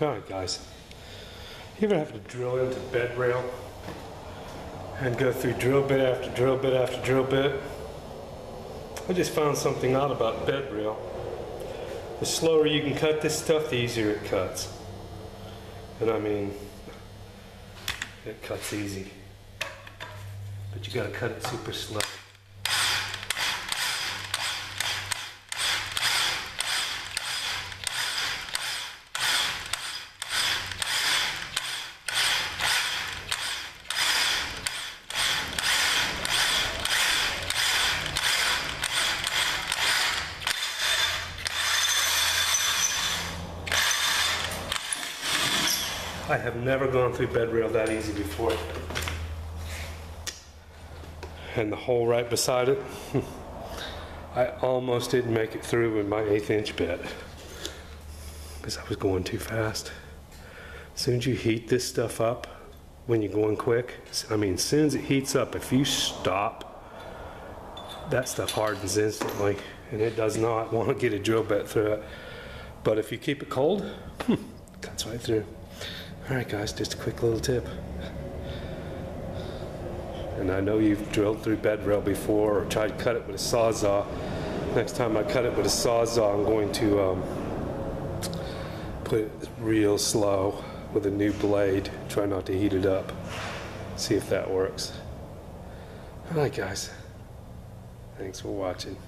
Alright guys, you ever have to drill into bed rail and go through drill bit after drill bit after drill bit? I just found something out about bed rail. The slower you can cut this stuff, the easier it cuts. And I mean, it cuts easy. But you gotta cut it super slow. I have never gone through bed rail that easy before. And the hole right beside it, I almost didn't make it through with my eighth inch bit because I was going too fast. As soon as you heat this stuff up, when you're going quick, I mean, as soon as it heats up, if you stop, that stuff hardens instantly and it does not want to get a drill bit through it. But if you keep it cold, cuts right through. All right, guys, just a quick little tip. And I know you've drilled through bed rail before or tried to cut it with a sawzall. Next time I cut it with a sawzall, I'm going to um, put it real slow with a new blade. Try not to heat it up. See if that works. All right, guys. Thanks for watching.